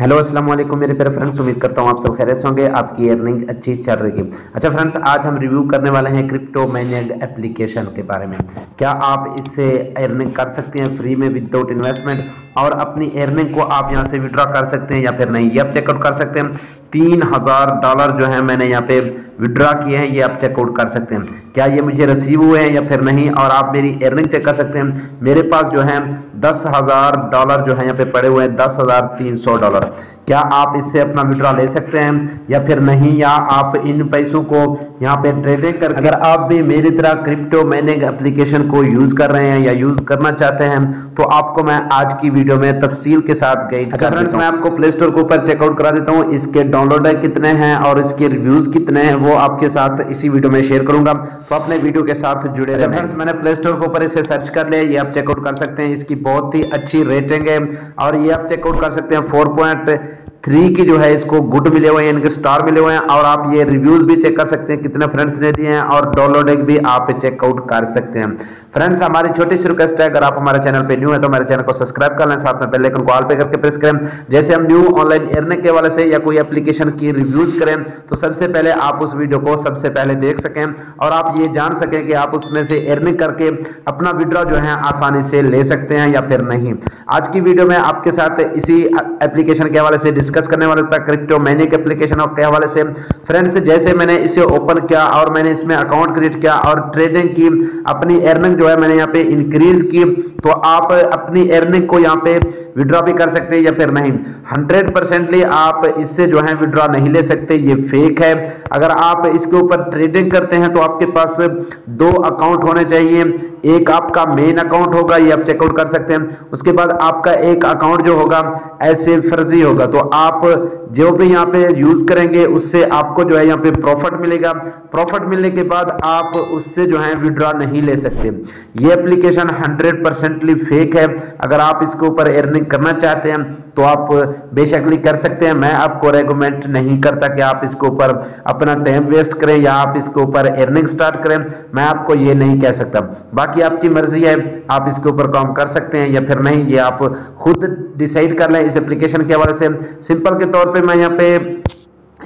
Hello अस्सलाम वालेकुम मेरे प्यारे फ्रेंड्स उम्मीद करता हूँ आप सब खैरियत होंगे, आपकी अर्निंग अच्छी चल रही है। अच्छा फ्रेंड्स आज हम रिव्यू करने वाले हैं क्रिप्टो मैनेज एप्लीकेशन के बारे में। क्या आप इससे अर्निंग कर सकते हैं फ्री में विदाउट इन्वेस्टमेंट और अपनी अर्निंग को आप यहाँ से विड्रॉ कर सकते हैं या फिर नहीं, ये आप चेकआउट कर सकते हैं। तीन हज़ार डॉलर जो है मैंने यहाँ पे विड्रॉ किए हैं ये आप चेकआउट कर सकते हैं। क्या ये मुझे रिसीव हुए हैं या फिर नहीं? और आप मेरी अर्निंग चेक कर सकते हैं। मेरे पास जो है दस हज़ार डॉलर जो है यहाँ पे पड़े हुए हैं दस हज़ार तीन सौ डॉलर। क्या आप इससे अपना विड्रा ले सकते हैं या फिर नहीं? या आप इन पैसों को यहाँ पे ट्रेडिंग कर अगर आप भी मेरी तरह क्रिप्टो मैनेज एप्लीकेशन को यूज़ कर रहे हैं या यूज़ करना चाहते हैं तो आपको मैं आज की वीडियो में तफसील के साथ गई अच्छा मैं आपको प्ले स्टोर के ऊपर चेकआउट करा देता हूँ। इसके डाउनलोडर कितने हैं और इसके रिव्यूज़ कितने हैं वो आपके साथ इसी वीडियो में शेयर करूँगा। तो अपने वीडियो के साथ जुड़े रहे फ्रेंड्स मैंने प्ले स्टोर के ऊपर इसे सर्च कर लिया ये आप चेकआउट कर सकते हैं। इसकी बहुत ही अच्छी रेटिंग है और ये आप चेकआउट कर सकते हैं फोर पॉइंट थ्री की जो है इसको गुड मिले हुए हैं इनके स्टार मिले हुए हैं, और आप ये रिव्यूज़ भी चेक कर सकते हैं, कितने फ्रेंड्स ने दिए हैं, और डाउनलोडिंग भी आप चेकआउट कर सकते हैं। फ्रेंड्स हमारी छोटी सी रिक्वेस्ट है, अगर आप हमारे चैनल पे न्यू है तो हमारे चैनल को सब्सक्राइब कर लें, साथ में पहले आइकन को ऑल पे करके प्रेस करें। जैसे हम न्यू ऑनलाइन अर्निंग के वाले से या कोई एप्लीकेशन की रिव्यूज़ करें तो सबसे पहले आप उस वीडियो को सबसे पहले देख सकें, और आप ये जान सकें कि आप उसमें से अर्निंग करके अपना विड्रॉ जो है आसानी से ले सकते हैं या फिर नहीं। आज की वीडियो में आपके साथ इसी एप्लीकेशन के हवाले से डिस्कस करने वाले था क्रिप्टो मैनिक एप्लीकेशन और के हवाले से फ्रेंड्स जैसे मैंने इसे ओपन किया और मैंने इसमें अकाउंट क्रिएट किया और ट्रेडिंग की, अपनी अर्निंग जो है मैंने यहाँ पे इंक्रीज की तो आप अपनी अर्निंग को यहाँ पे विड्रॉ भी कर सकते हैं या फिर नहीं। हंड्रेड परसेंटली आप इससे जो है विड्रॉ नहीं ले सकते, ये फेक है। अगर आप इसके ऊपर ट्रेडिंग करते हैं तो आपके पास दो अकाउंट होने चाहिए। एक आपका मेन अकाउंट होगा, ये आप चेकआउट कर सकते हैं। उसके बाद आपका एक अकाउंट जो होगा, ऐसे फर्जी होगा। तो आप जो भी यहाँ पे यूज़ करेंगे, उससे आपको जो है यहाँ पे प्रॉफिट मिलेगा। प्रॉफिट मिलने के बाद आप उससे जो है विड्रॉ नहीं ले सकते। ये एप्लीकेशन हंड्रेड परसेंटली फेक है। अगर आप इसके ऊपर अर्निंग करना चाहते हैं तो आप बेशकली कर सकते हैं। मैं आपको रेकमेंड नहीं करता कि आप इसके ऊपर अपना टाइम वेस्ट करें या आप इसके ऊपर अर्निंग स्टार्ट करें। मैं आपको ये नहीं कह सकता। बाकी आपकी मर्ज़ी है, आप इसके ऊपर काम कर सकते हैं या फिर नहीं, ये आप खुद डिसाइड कर लें इस एप्लीकेशन के हवाले से। सिंपल के तौर पर मैं यहाँ पे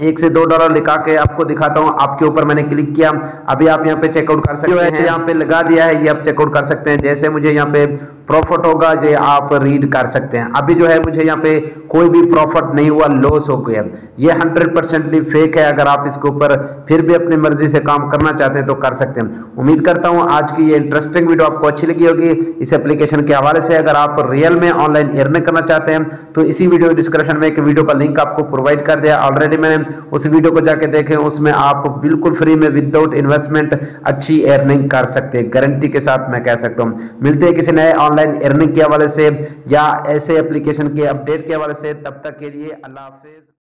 एक से दो डॉलर लिखा के आपको दिखाता हूँ। आपके ऊपर मैंने क्लिक किया। अभी आप यहाँ पे चेकआउट कर सकते हैं। यहाँ पे लगा दिया है। ये आप चेकआउट कर सकते हैं। जैसे मुझे यहाँ पे प्रॉफिट होगा ये आप रीड कर सकते हैं। अभी जो है मुझे यहाँ पे कोई भी प्रॉफिट नहीं हुआ। लॉस हो गया। ये हंड्रेड परसेंटली फेक है। अगर आप इसके ऊपर फिर भी अपनी मर्ज़ी से काम करना चाहते हैं तो कर सकते हैं। उम्मीद करता हूँ आज की ये इंटरेस्टिंग वीडियो आपको अच्छी लगी होगी। इस एप्लीकेशन के हवाले से अगर आप रियल में ऑनलाइन अर्न करना चाहते हैं तो इसी वीडियो डिस्क्रिप्शन में एक वीडियो का लिंक आपको प्रोवाइड कर दिया। ऑलरेडी मैंने उस वीडियो को जाके देखें, उसमें आप बिल्कुल फ्री में विदाउट इन्वेस्टमेंट अच्छी अर्निंग कर सकते हैं। गारंटी के साथ मैं कह सकता हूँ। मिलते हैं किसी नए ऑनलाइन अर्निंग के हवाले से या ऐसे एप्लीकेशन के अपडेट के हवाले से, तब तक के लिए अल्लाह हाफिज।